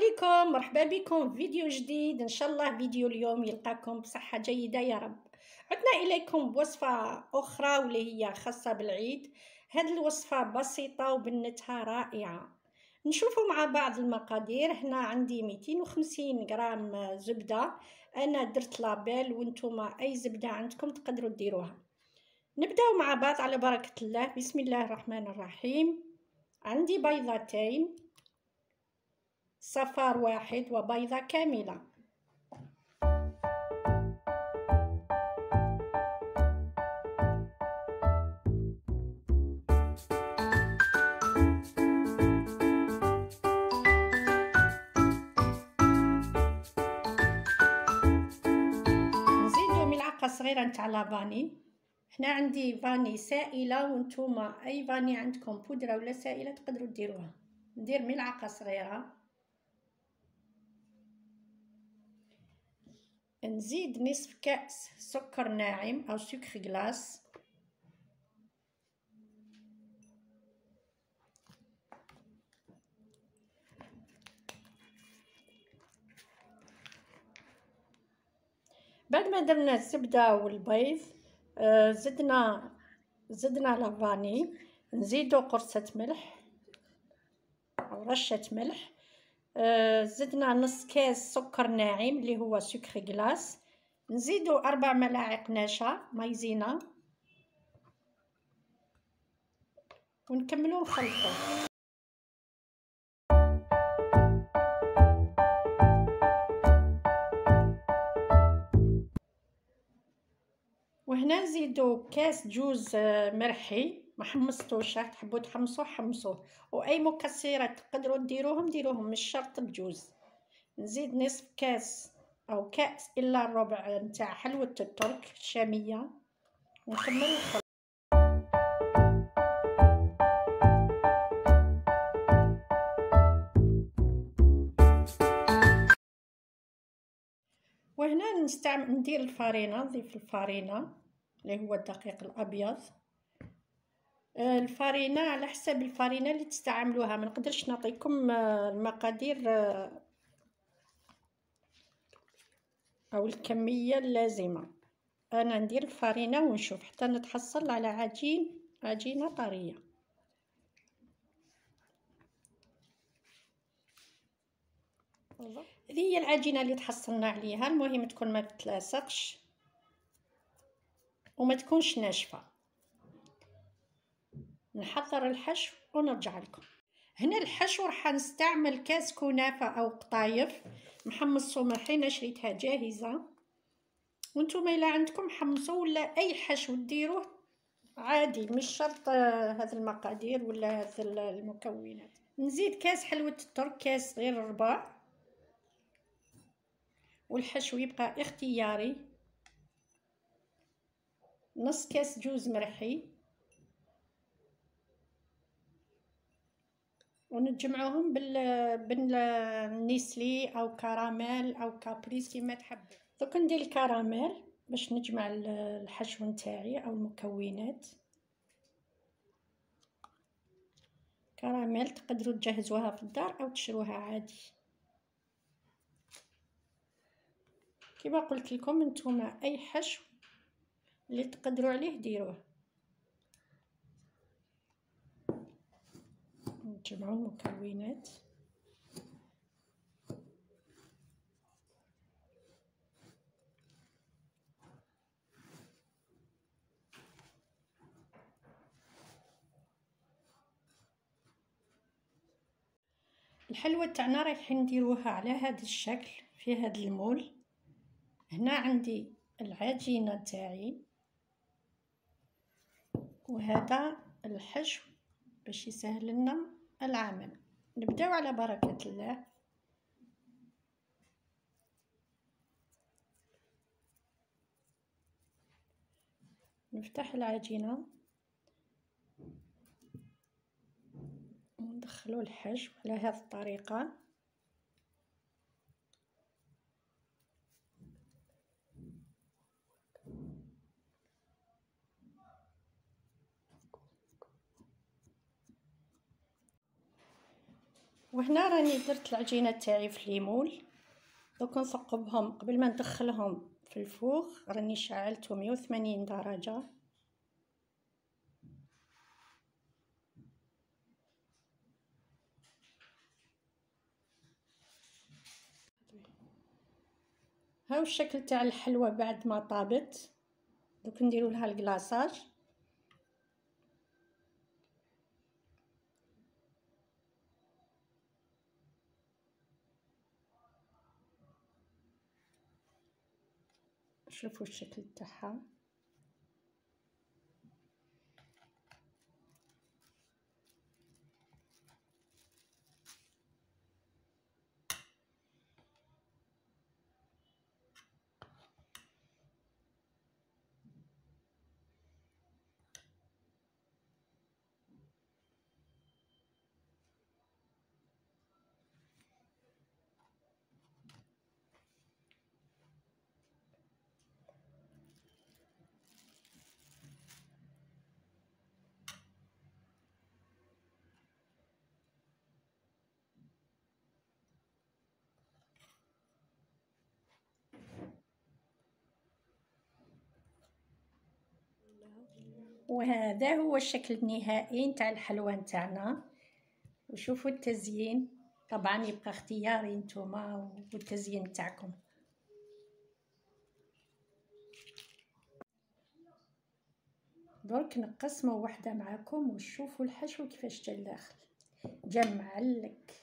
عليكم مرحبا بكم في فيديو جديد. إن شاء الله فيديو اليوم يلقاكم بصحة جيدة يا رب. عدنا إليكم بوصفة أخرى واللي هي خاصة بالعيد. هذه الوصفة بسيطة وبنتها رائعة. نشوفوا مع بعض المقادير. هنا عندي 250 غرام زبدة. أنا درت لابيل وأنتم أي زبدة عندكم تقدروا ديروها. نبداو مع بعض على بركة الله. بسم الله الرحمن الرحيم. عندي بيضتين. صفار واحد وبيضة كاملة. نزيدو ملعقة صغيرة نتاع لافاني. هنا عندي فاني سائلة وانتوما. أي فاني عندكم بودرة ولا سائلة تقدروا ديروها ندير ملعقة صغيرة. نزيد نصف كأس سكر ناعم أو سكر غلاس بعد ما درنا الزبدة والبيض آه زدنا زدنا لافاني نزيدو قرصة ملح أو رشة ملح. زدنا نص كاس سكر ناعم اللي هو سكر غلاس. نزيدو أربع ملاعق نشا مايزينا. ونكملو نخلطو وهنا نزيدو كاس جوز مرحي. ما حمصتوش تحبوا تحمصوه حمصوه وأي مكسرات تقدروا ديروهم ديروهم مش شرط بجوز. نزيد نصف كاس أو كأس إلا الربع نتاع حلوة الترك الشامية. ونكمل وهنا نستعمل ندير الفارينة نضيف الفارينة اللي هو الدقيق الأبيض. الفارينة على حسب الفارينة اللي تستعملوها. ما نقدرش نعطيكم المقادير أو الكمية اللازمة. أنا ندير الفارينة ونشوف حتى نتحصل على عجين عجينة طرية. هذه هي العجينة اللي تحصلنا عليها. المهم تكون ما تتلاصقش وما تكونش ناشفة. نحضر الحشو ونرجع لكم. هنا الحشو راح نستعمل كاس كنافة أو قطايف. محمصو مرحينة شريتها جاهزة. وأنتم إلا عندكم حمصوا ولا أي حشو ديروه عادي مش شرط هذا المقادير ولا هذا المكونات. نزيد كاس حلوة الترك كاس غير ربع والحشو يبقى اختياري. نص كاس جوز مرحي. ونجمعوهم بال بالنيسلي أو كراميل أو كابريس كيما تحبوا دوك ندير الكراميل باش نجمع الحشو نتاعي أو المكونات. كراميل تقدروا تجهزوها في الدار أو تشروها عادي. كما قلت لكم نتوما أي حشو اللي تقدروا عليه ديروه. نجمعوا المكونات الحلوة تاعنا رايحين نديروها على هذا الشكل في هذا المول. هنا عندي العجينة تاعي. وهذا الحشو باش يسهل لنا. العمل. نبداو على بركة الله. نفتح العجينة. وندخلو الحشو على هذه الطريقة. وهنا راني درت العجينة تاعي في ليمول دوك نثقبهم قبل ما ندخلهم في الفوغ راني شعلته 180 درجة. هاو الشكل تاع الحلوى بعد ما طابت. دوك نديرو لها الكلاصاج شوفوا الشكل تاعها. وهذا هو الشكل النهائي نتاع الحلوى نتاعنا وشوفوا التزيين. طبعا يبقى اختياري نتوما والتزيين تاعكم. درك نقسموا وحدة معكم وشوفوا الحشو كيفاش جا الداخل جا معلك